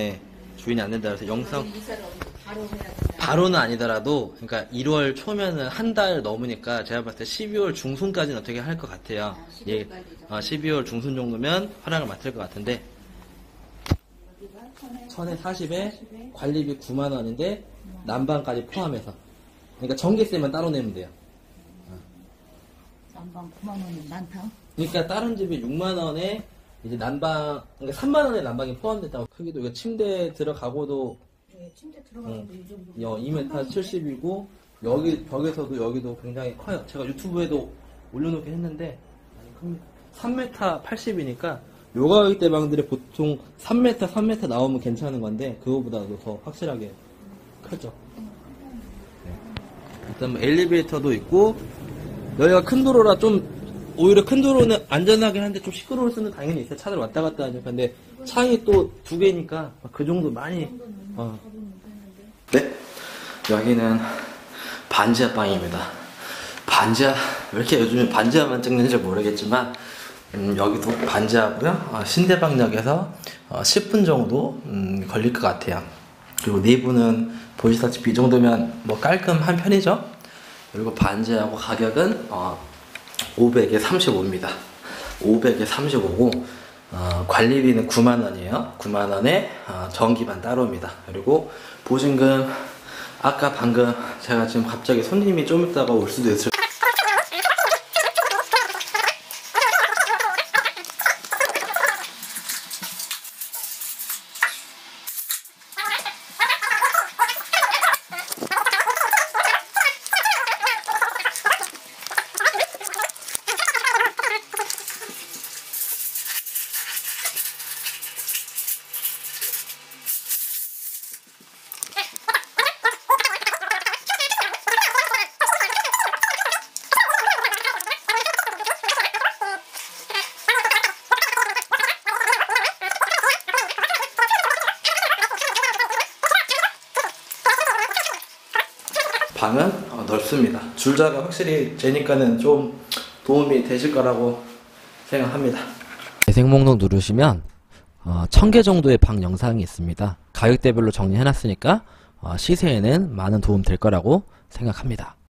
네, 주인이 안 된다 그래서 영상 바로. 바로는 아니더라도 그러니까 1월 초면은 한 달 넘으니까 제가 봤을 때 12월 중순까지는 어떻게 할 것 같아요. 아, 12월 예, 까지죠. 어, 12월 중순 정도면 화랑을 맡을 것 같은데 여기가 천에 천에 40에 관리비 9만 원인데 난방까지 포함해서 그러니까 전기세만 따로 내면 돼요. 난방 9만 원이 많다. 그러니까 다른 집이 6만 원에 이제 난방 그러니까 3만 원에 난방이 포함됐다고 크기도 이거 침대 들어가고도 예, 침대 들어가는데 이 정도. 여 2m 70이고 여기 벽에서도 여기도 굉장히 커요. 제가 유튜브에도 올려놓긴 했는데 많이 큽니다. 3m 80이니까 요가기 대방들이 보통 3m 3m 나오면 괜찮은 건데 그거보다도 더 확실하게 크죠. 네. 일단 뭐 엘리베이터도 있고 여기가 큰 도로라 좀 오히려 큰 도로는 안전하긴 한데 좀 시끄러울 수는 당연히 있어요. 차들 왔다 갔다 하니까 근데 창이 또 두 개니까 그 정도 많이 어, 네, 여기는 반지하 방입니다. 반지하 왜 이렇게 요즘에 반지하만 찍는지 모르겠지만 음, 여기도 반지하고요. 어, 신대방역에서 어, 10분 정도 음, 걸릴 것 같아요. 그리고 내부는 보시다시피 이 정도면 뭐 깔끔한 편이죠. 그리고 반지하고 가격은 어, 500에 35입니다. 500에 35고 어, 관리비는 9만 원이에요. 9만 원에 어, 전기만 따로입니다. 그리고 보증금 아까 방금 제가 지금 갑자기 손님이 좀 있다가 올 수도 있을 방은 어, 넓습니다. 줄자가 확실히 재니까는 좀 도움이 되실 거라고 생각합니다. 재생 목록 누르시면 어, 1000개 정도의 방 영상이 있습니다. 가격대별로 정리해놨으니까 어, 시세에는 많은 도움 될 거라고 생각합니다.